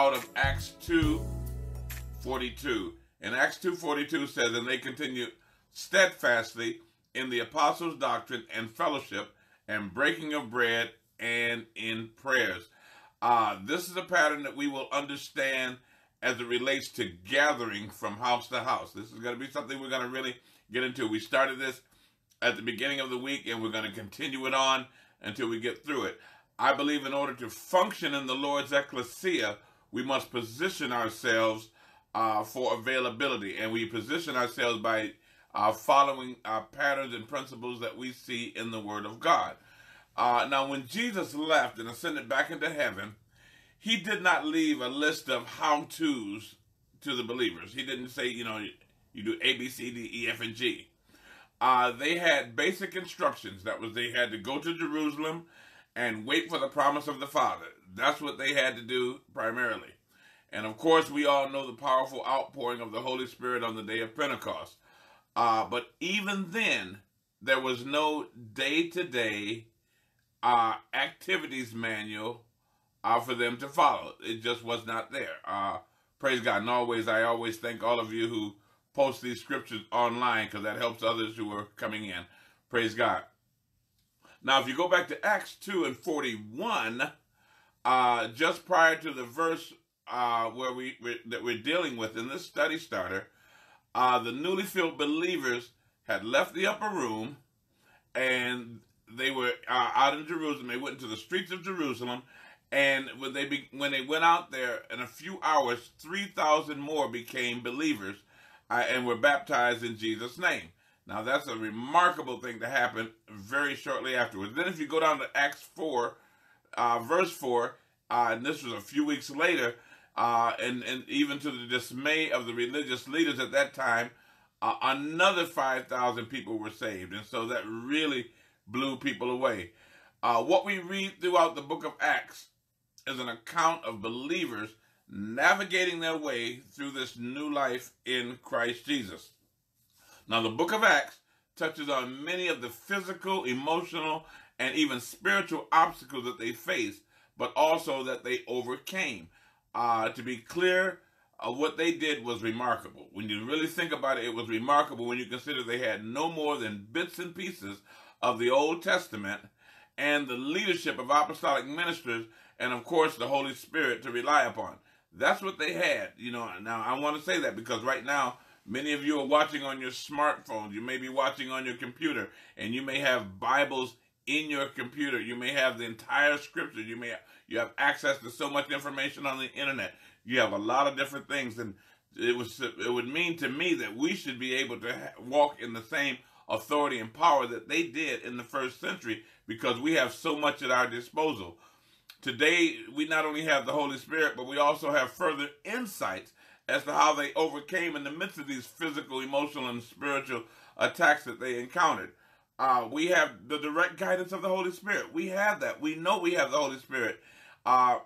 out of Acts 2 42. And Acts 2 42 says, And they continued steadfastly in the apostles' doctrine and fellowship and breaking of bread and in prayers. Uh, this is a pattern that we will understand as it relates to gathering from house to house. This is going to be something we're going to really get into. We started this at the beginning of the week and we're going to continue it on until we get through it. I believe in order to function in the Lord's ecclesia, we must position ourselves uh, for availability, and we position ourselves by uh, following uh, patterns and principles that we see in the Word of God. Uh, now, when Jesus left and ascended back into heaven, he did not leave a list of how to's to the believers. He didn't say, you know, you do A, B, C, D, E, F, and G. Uh, they had basic instructions. That was they had to go to Jerusalem and wait for the promise of the Father. That's what they had to do primarily. And of course, we all know the powerful outpouring of the Holy Spirit on the day of Pentecost. Uh, but even then, there was no day to day activities manual uh, for them to follow. It just was not there. Uh, praise God. And always, I always thank all of you who post these scriptures online because that helps others who are coming in. Praise God. Now, if you go back to Acts 2 and 41, uh, just prior to the verse uh, where we, we, that we're dealing with in this study starter, uh, the newly filled believers had left the upper room and they were uh, out in Jerusalem. They went into the streets of Jerusalem, and when they be, when they went out there in a few hours, three thousand more became believers uh, and were baptized in Jesus' name. Now that's a remarkable thing to happen very shortly afterwards. Then if you go down to Acts 4, uh, verse 4, uh, and this was a few weeks later, uh, and, and even to the dismay of the religious leaders at that time, uh, another 5,000 people were saved. And so that really blew people away. Uh, what we read throughout the book of Acts is an account of believers navigating their way through this new life in Christ Jesus. Now, the book of Acts touches on many of the physical, emotional, and even spiritual obstacles that they faced, but also that they overcame. Uh, to be clear, uh, what they did was remarkable. When you really think about it, it was remarkable when you consider they had no more than bits and pieces of the Old Testament and the leadership of apostolic ministers, and of course the Holy Spirit to rely upon. That's what they had. You know, now I want to say that because right now, Many of you are watching on your smartphones. You may be watching on your computer, and you may have Bibles in your computer. You may have the entire scripture. You may you have access to so much information on the internet. You have a lot of different things, and it was it would mean to me that we should be able to walk in the same authority and power that they did in the first century because we have so much at our disposal. Today, we not only have the Holy Spirit, but we also have further insights as to how they overcame in the midst of these physical, emotional, and spiritual attacks that they encountered. Uh, we have the direct guidance of the Holy Spirit. We have that. We know we have the Holy Spirit. Uh,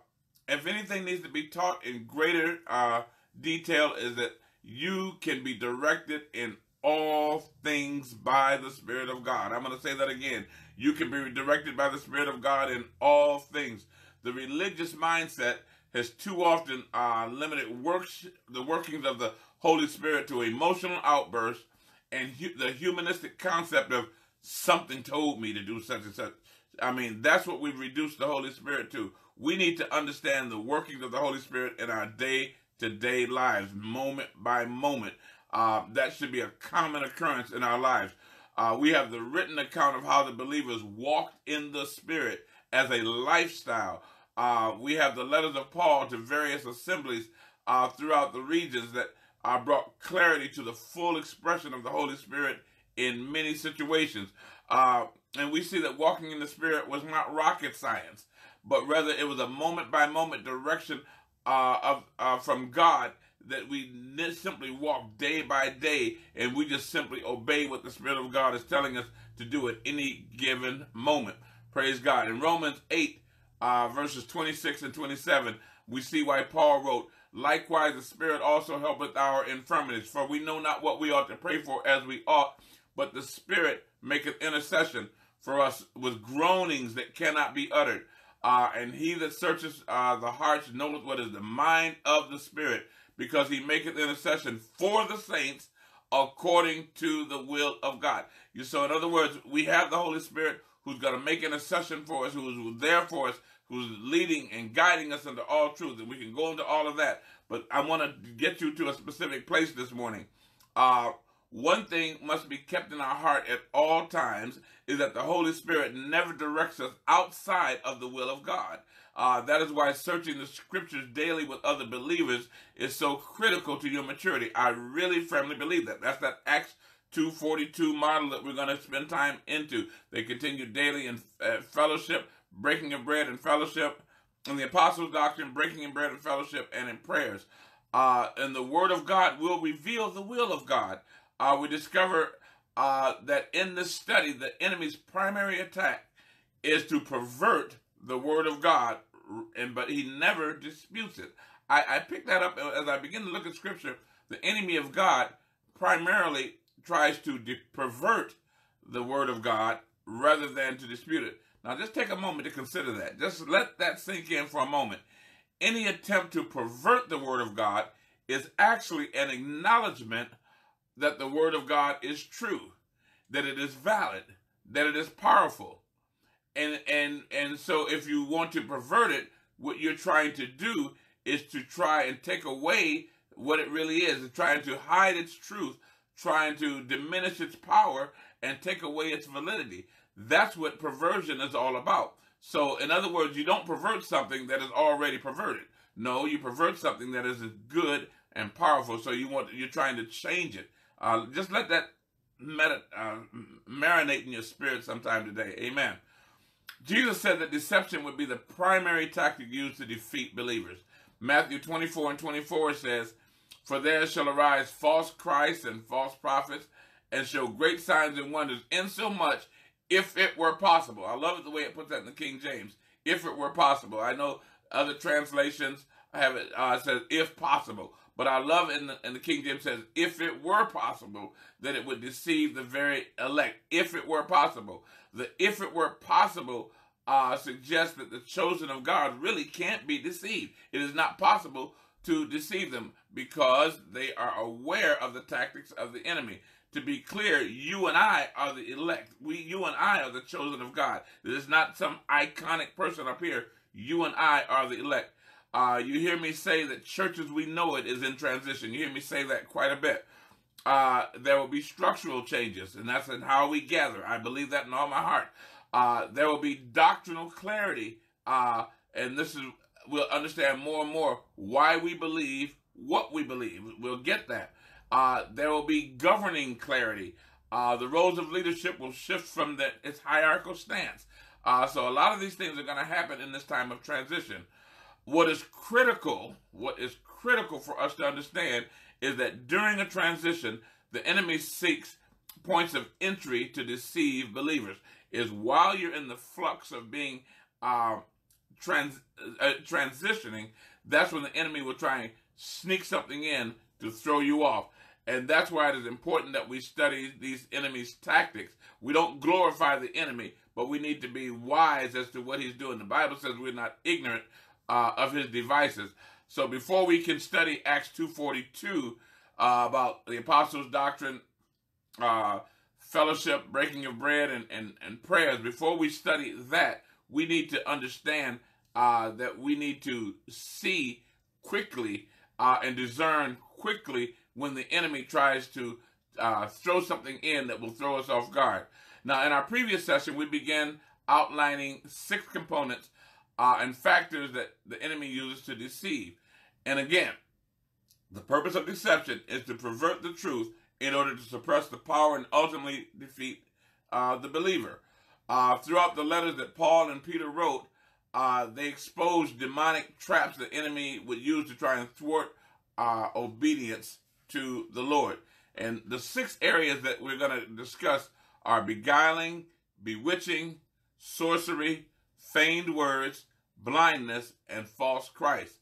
if anything needs to be taught in greater uh, detail, is that you can be directed in all things by the Spirit of God. I'm going to say that again. You can be directed by the Spirit of God in all things. The religious mindset has too often uh, limited works the workings of the Holy Spirit to emotional outbursts and hu- the humanistic concept of something told me to do such and such. I mean, that's what we've reduced the Holy Spirit to. We need to understand the workings of the Holy Spirit in our day to day lives, moment by moment. Uh, that should be a common occurrence in our lives. Uh, we have the written account of how the believers walked in the Spirit as a lifestyle. Uh, we have the letters of Paul to various assemblies uh, throughout the regions that uh, brought clarity to the full expression of the Holy Spirit in many situations. Uh, and we see that walking in the Spirit was not rocket science, but rather it was a moment by moment direction uh, of uh, from God that we simply walk day by day and we just simply obey what the Spirit of God is telling us to do at any given moment. Praise God. In Romans 8, uh, verses 26 and 27, we see why Paul wrote, Likewise, the Spirit also helpeth our infirmities, for we know not what we ought to pray for as we ought, but the Spirit maketh intercession for us with groanings that cannot be uttered. Uh, and he that searches uh, the hearts knoweth what is the mind of the Spirit, because he maketh intercession for the saints according to the will of God. You, so, in other words, we have the Holy Spirit who's going to make intercession for us, who's there for us, who's leading and guiding us into all truth. And we can go into all of that. But I want to get you to a specific place this morning. Uh, one thing must be kept in our heart at all times is that the Holy Spirit never directs us outside of the will of God. Uh, that is why searching the scriptures daily with other believers is so critical to your maturity. I really firmly believe that. That's that Acts 242 model that we're going to spend time into. They continue daily in uh, fellowship, breaking of bread and fellowship, in the apostles' doctrine, breaking of bread and fellowship, and in prayers. Uh, and the word of God will reveal the will of God. Uh, we discover uh, that in this study, the enemy's primary attack is to pervert the word of God, and but he never disputes it. I, I picked that up as I begin to look at scripture. The enemy of God primarily tries to de- pervert the word of God rather than to dispute it. Now, just take a moment to consider that. Just let that sink in for a moment. Any attempt to pervert the word of God is actually an acknowledgement that the word of God is true, that it is valid, that it is powerful. And and and so if you want to pervert it, what you're trying to do is to try and take away what it really is, and trying to hide its truth, trying to diminish its power and take away its validity. That's what perversion is all about. So, in other words, you don't pervert something that is already perverted. No, you pervert something that is good and powerful. So you want you're trying to change it. Uh, just let that med- uh, marinate in your spirit sometime today. Amen. Jesus said that deception would be the primary tactic used to defeat believers. Matthew 24 and 24 says, For there shall arise false Christs and false prophets, and show great signs and wonders, insomuch if it were possible. I love it the way it puts that in the King James. If it were possible. I know other translations have it uh, says if possible, but I love in the, in the King James says if it were possible that it would deceive the very elect. If it were possible, the if it were possible uh, suggests that the chosen of God really can't be deceived. It is not possible to deceive them because they are aware of the tactics of the enemy to be clear, you and I are the elect. We, you and I are the chosen of God. It is not some iconic person up here. You and I are the elect. Uh, you hear me say that churches we know it is in transition. You hear me say that quite a bit. Uh, there will be structural changes, and that's in how we gather. I believe that in all my heart. Uh, there will be doctrinal clarity, uh, and this is we'll understand more and more why we believe what we believe. We'll get that. Uh, there will be governing clarity. Uh, the roles of leadership will shift from the, its hierarchical stance. Uh, so a lot of these things are going to happen in this time of transition. What is critical, what is critical for us to understand is that during a transition, the enemy seeks points of entry to deceive believers. Is while you're in the flux of being uh, trans, uh, transitioning, that's when the enemy will try and sneak something in to throw you off. And that's why it is important that we study these enemy's tactics. We don't glorify the enemy, but we need to be wise as to what he's doing. The Bible says we're not ignorant uh, of his devices. So before we can study Acts 2.42 uh, about the apostles' doctrine, uh, fellowship, breaking of bread, and, and, and prayers, before we study that, we need to understand uh, that we need to see quickly uh, and discern quickly when the enemy tries to uh, throw something in that will throw us off guard. Now, in our previous session, we began outlining six components uh, and factors that the enemy uses to deceive. And again, the purpose of deception is to pervert the truth in order to suppress the power and ultimately defeat uh, the believer. Uh, throughout the letters that Paul and Peter wrote, uh, they exposed demonic traps the enemy would use to try and thwart uh, obedience to the Lord. And the six areas that we're going to discuss are beguiling, bewitching, sorcery, feigned words, blindness, and false Christ.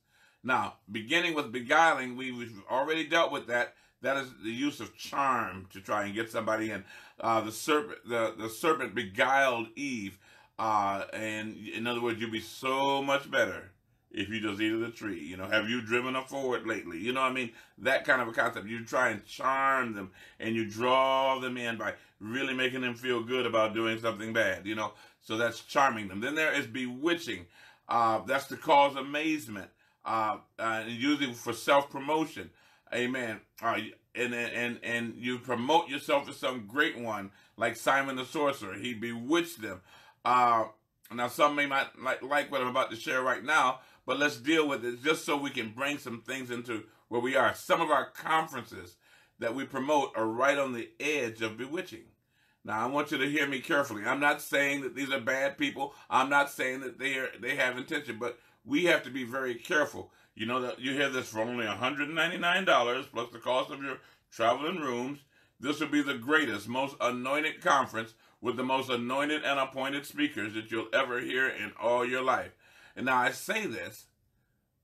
Now, beginning with beguiling, we've already dealt with that. That is the use of charm to try and get somebody in. Uh, the serpent, the, the serpent beguiled Eve. Uh, and in other words, you'd be so much better if you just eat of the tree. You know, have you driven a Ford lately? You know I mean? That kind of a concept. You try and charm them and you draw them in by really making them feel good about doing something bad, you know? So that's charming them. Then there is bewitching. Uh, that's to cause amazement, uh, uh, usually for self promotion. Amen. Uh, and, and, and you promote yourself as some great one, like Simon the sorcerer. He bewitched them. Uh, now, some may not like, like what I'm about to share right now, but let's deal with it just so we can bring some things into where we are. Some of our conferences that we promote are right on the edge of bewitching. Now, I want you to hear me carefully. I'm not saying that these are bad people. I'm not saying that they are they have intention, but we have to be very careful. You know that you hear this for only $199 plus the cost of your travel and rooms. This will be the greatest, most anointed conference with the most anointed and appointed speakers that you'll ever hear in all your life. And now I say this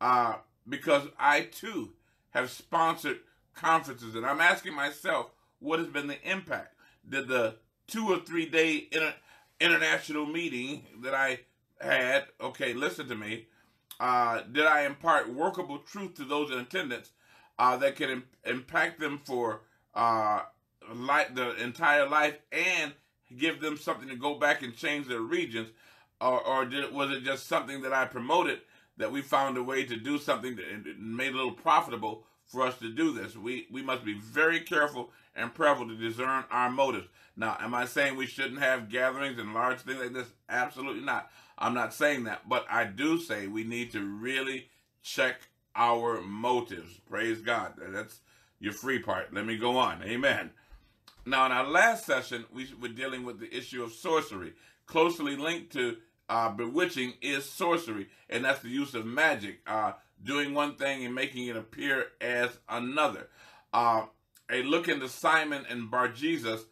uh, because I too have sponsored conferences, and I'm asking myself, what has been the impact? Did the two or three day inter- international meeting that I had, okay, listen to me, uh, did I impart workable truth to those in attendance uh, that can Im- impact them for uh, life, the entire life and give them something to go back and change their regions? or, or did, was it just something that I promoted that we found a way to do something that made it a little profitable for us to do this? We we must be very careful and prayerful to discern our motives. Now, am I saying we shouldn't have gatherings and large things like this? Absolutely not. I'm not saying that, but I do say we need to really check our motives. Praise God. That's your free part. Let me go on. Amen. Now, in our last session, we were dealing with the issue of sorcery, closely linked to uh, bewitching is sorcery, and that's the use of magic, uh, doing one thing and making it appear as another. Uh, a look into Simon and Bar Jesus,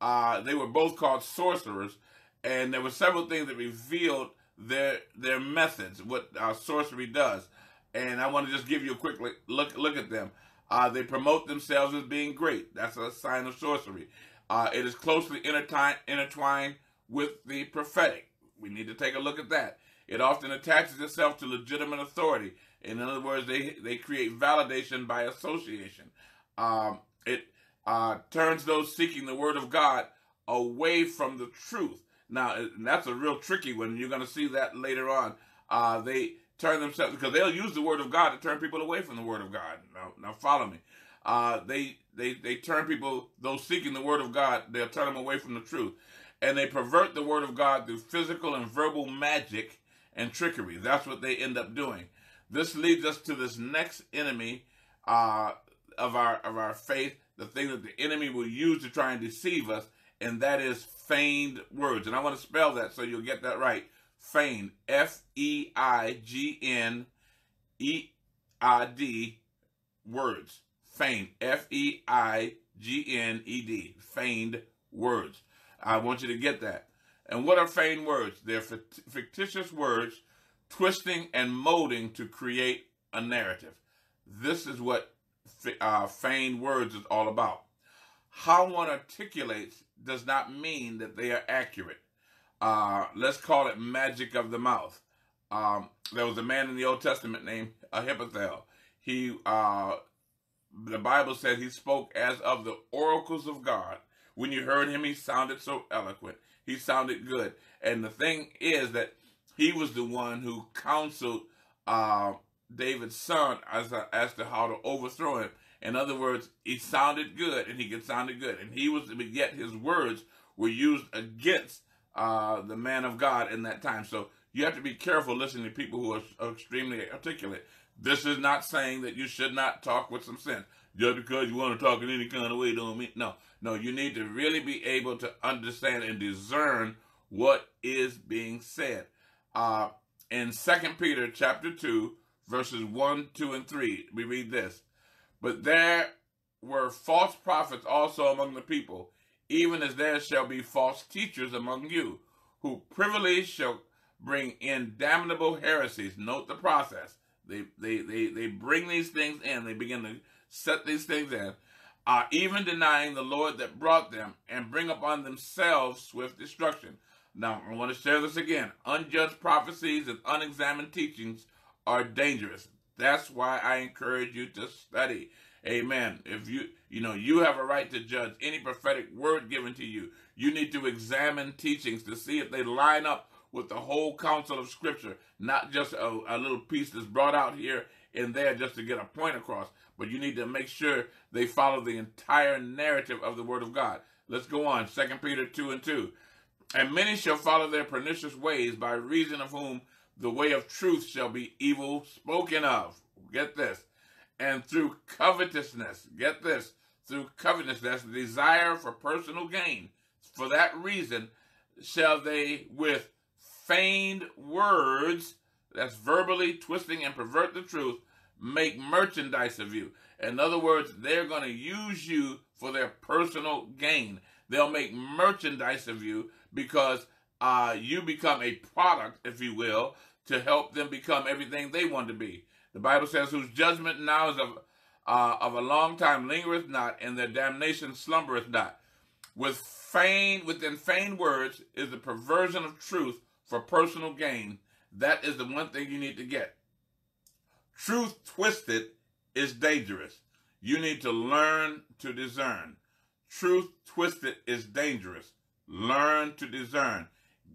uh, they were both called sorcerers, and there were several things that revealed their their methods, what uh, sorcery does. And I want to just give you a quick look look at them. Uh, they promote themselves as being great. That's a sign of sorcery. it is closely intertwined, intertwined with the prophetic. We need to take a look at that. It often attaches itself to legitimate authority. In other words, they, they create validation by association. Um, it uh, turns those seeking the word of God away from the truth. Now, that's a real tricky one. You're going to see that later on. Uh, they turn themselves because they'll use the word of God to turn people away from the word of God. Now, now follow me. Uh, they they they turn people those seeking the word of God. They'll turn them away from the truth and they pervert the word of God through physical and verbal magic and trickery. That's what they end up doing. This leads us to this next enemy uh, of our of our faith, the thing that the enemy will use to try and deceive us, and that is feigned words. And I want to spell that so you'll get that right. Feigned, F E I G N E I D words. Feigned, F E I G N E D. Feigned words. I want you to get that. And what are feigned words? They're fictitious words twisting and molding to create a narrative. This is what uh, feigned words is all about. How one articulates does not mean that they are accurate. Uh, let's call it magic of the mouth. Um, there was a man in the Old Testament named Ahithophel. He, uh, the Bible says he spoke as of the oracles of God. When you heard him, he sounded so eloquent. He sounded good. And the thing is that he was the one who counseled uh, David's son as, as to how to overthrow him. In other words, he sounded good and he could sounded good. And he was, but yet his words were used against uh, the man of God in that time. So you have to be careful listening to people who are extremely articulate. This is not saying that you should not talk with some sense. Just because you want to talk in any kind of way don't mean no. No, you need to really be able to understand and discern what is being said. Uh, in Second Peter chapter 2, verses 1, 2, and 3, we read this. But there were false prophets also among the people, even as there shall be false teachers among you, who privily shall bring in damnable heresies. Note the process. They, they, they, they bring these things in, they begin to set these things in, are even denying the Lord that brought them, and bring upon themselves swift destruction. Now, I want to share this again. Unjudged prophecies and unexamined teachings are dangerous. That's why I encourage you to study. Amen. If you, you know, you have a right to judge any prophetic word given to you. You need to examine teachings to see if they line up with the whole counsel of Scripture, not just a, a little piece that's brought out here and there just to get a point across. But you need to make sure they follow the entire narrative of the Word of God. Let's go on. Second Peter 2 and 2. And many shall follow their pernicious ways, by reason of whom the way of truth shall be evil spoken of. Get this. And through covetousness, get this, through covetousness, desire for personal gain, for that reason shall they with feigned words, that's verbally twisting and pervert the truth, make merchandise of you. In other words, they're going to use you for their personal gain. They'll make merchandise of you because uh, you become a product, if you will, to help them become everything they want to be. The Bible says, whose judgment now is of, uh, of a long time lingereth not, and their damnation slumbereth not. With feigned, within feigned words is the perversion of truth for personal gain. That is the one thing you need to get. Truth twisted is dangerous. You need to learn to discern. Truth twisted is dangerous. Learn to discern.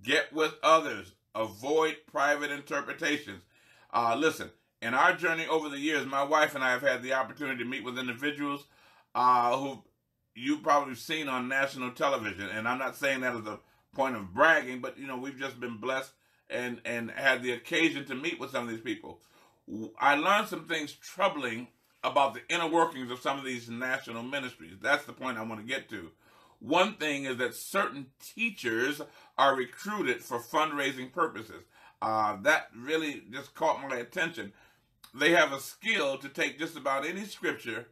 Get with others. Avoid private interpretations. Uh, listen, in our journey over the years, my wife and I have had the opportunity to meet with individuals uh, who you've probably seen on national television. And I'm not saying that as a point of bragging, but you know, we've just been blessed and, and had the occasion to meet with some of these people. I learned some things troubling about the inner workings of some of these national ministries. That's the point I want to get to. One thing is that certain teachers are recruited for fundraising purposes. Uh, that really just caught my attention. They have a skill to take just about any scripture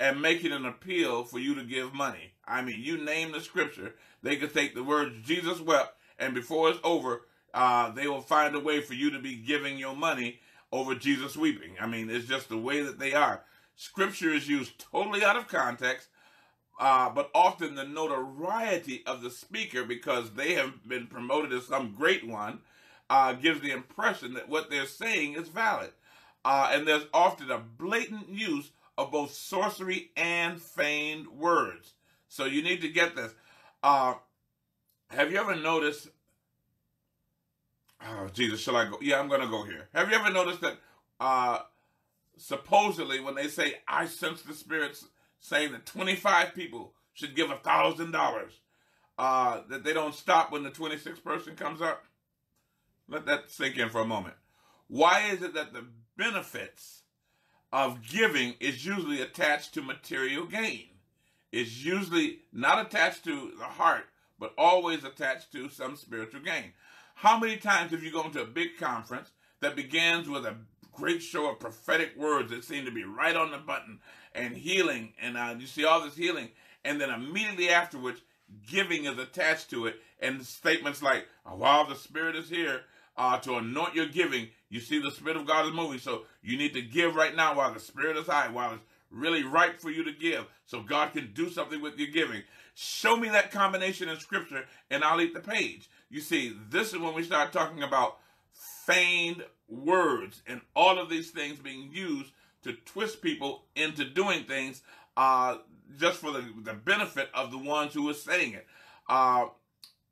and make it an appeal for you to give money. I mean, you name the scripture, they could take the words Jesus wept, and before it's over, uh, they will find a way for you to be giving your money over Jesus weeping. I mean, it's just the way that they are. Scripture is used totally out of context, uh, but often the notoriety of the speaker, because they have been promoted as some great one, uh, gives the impression that what they're saying is valid. Uh, and there's often a blatant use of both sorcery and feigned words. So you need to get this. Uh, have you ever noticed? Oh, Jesus, shall I go? Yeah, I'm going to go here. Have you ever noticed that uh, supposedly when they say, I sense the spirits saying that 25 people should give a $1,000, uh, that they don't stop when the 26th person comes up? Let that sink in for a moment. Why is it that the benefits of giving is usually attached to material gain? It's usually not attached to the heart, but always attached to some spiritual gain. How many times have you gone to a big conference that begins with a great show of prophetic words that seem to be right on the button and healing, and uh, you see all this healing, and then immediately afterwards, giving is attached to it, and statements like, oh, "While the Spirit is here uh, to anoint your giving," you see the Spirit of God is moving, so you need to give right now while the Spirit is high, while it's really ripe for you to give, so God can do something with your giving. Show me that combination in Scripture, and I'll eat the page. You see, this is when we start talking about feigned words and all of these things being used to twist people into doing things uh, just for the, the benefit of the ones who are saying it. Uh,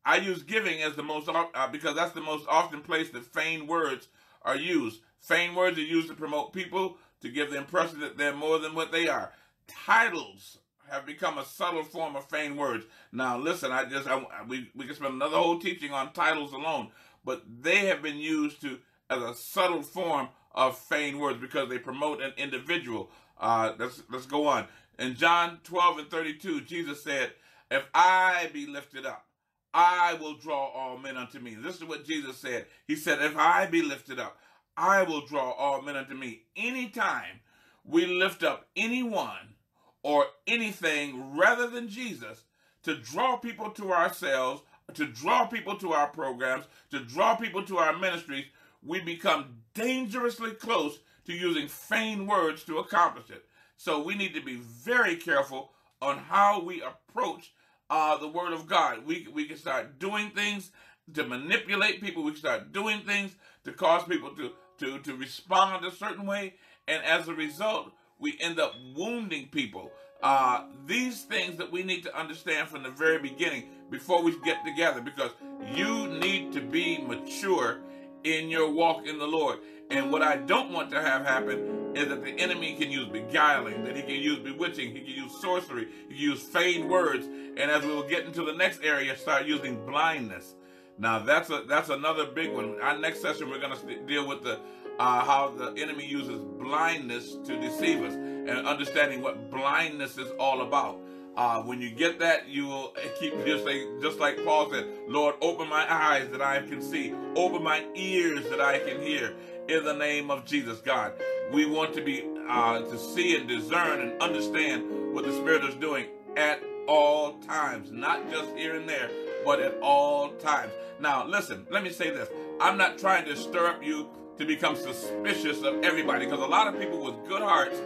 I use giving as the most, uh, because that's the most often place that feigned words are used. Feigned words are used to promote people, to give the impression that they're more than what they are. Titles have become a subtle form of feigned words. Now, listen, I just I, we we can spend another whole teaching on titles alone, but they have been used to as a subtle form of feigned words because they promote an individual. Uh, let's let's go on. In John 12 and 32, Jesus said, "If I be lifted up, I will draw all men unto me." This is what Jesus said. He said, "If I be lifted up, I will draw all men unto me." Anytime we lift up anyone or anything rather than Jesus to draw people to ourselves, to draw people to our programs, to draw people to our ministries, we become dangerously close to using feigned words to accomplish it. So we need to be very careful on how we approach uh, the Word of God. We, we can start doing things to manipulate people. We start doing things to cause people to, to, to respond a certain way. And as a result, we end up wounding people. Uh, these things that we need to understand from the very beginning before we get together because you need to be mature in your walk in the Lord. And what I don't want to have happen is that the enemy can use beguiling, that he can use bewitching, he can use sorcery, he can use feigned words, and as we will get into the next area, start using blindness. Now that's a that's another big one. Our next session we're going to deal with the uh, how the enemy uses blindness to deceive us and understanding what blindness is all about. Uh, when you get that, you will keep just like just like Paul said, Lord, open my eyes that I can see, open my ears that I can hear. In the name of Jesus, God, we want to be uh, to see and discern and understand what the Spirit is doing at all times, not just here and there, but at all times. Now, listen, let me say this: I'm not trying to stir up you to become suspicious of everybody, because a lot of people with good hearts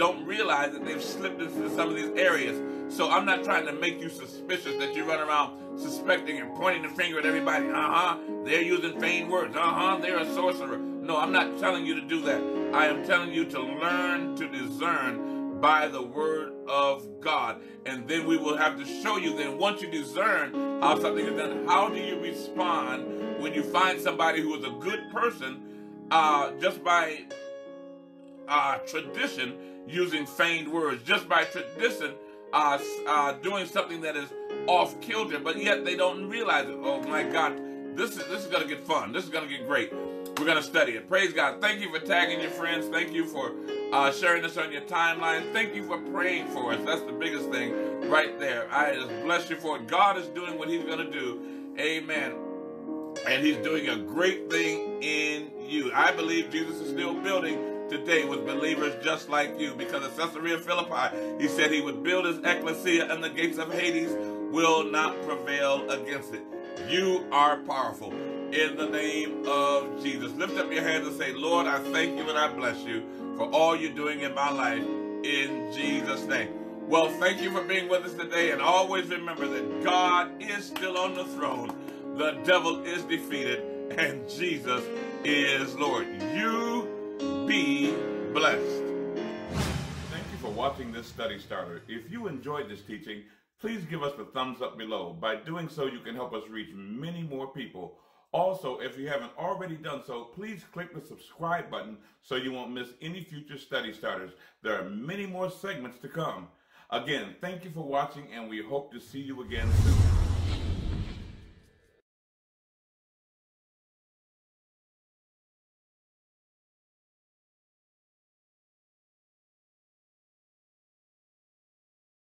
don't realize that they've slipped into some of these areas. So I'm not trying to make you suspicious that you run around suspecting and pointing the finger at everybody. Uh-huh, they're using feigned words. Uh-huh, they're a sorcerer. No, I'm not telling you to do that. I am telling you to learn to discern by the word of God. And then we will have to show you then once you discern how something is done, how do you respond when you find somebody who is a good person uh, just by uh, tradition using feigned words, just by tradition uh, uh, doing something that is off kilter, but yet they don't realize it. Oh my God, this is this is gonna get fun. This is gonna get great. We're gonna study it. Praise God. Thank you for tagging your friends. Thank you for uh, sharing this on your timeline. Thank you for praying for us. That's the biggest thing right there. I just bless you for it. God is doing what He's gonna do. Amen. And He's doing a great thing in you. I believe Jesus is still building today with believers just like you. Because at Caesarea Philippi, he said he would build his ecclesia and the gates of Hades will not prevail against it. You are powerful in the name of Jesus. Lift up your hands and say, Lord, I thank you and I bless you for all you're doing in my life in Jesus' name. Well, thank you for being with us today and always remember that God is still on the throne. The devil is defeated and Jesus is Lord. You be blessed. Thank you for watching this study starter. If you enjoyed this teaching, please give us a thumbs up below. By doing so, you can help us reach many more people. Also, if you haven't already done so, please click the subscribe button so you won't miss any future study starters. There are many more segments to come. Again, thank you for watching and we hope to see you again soon.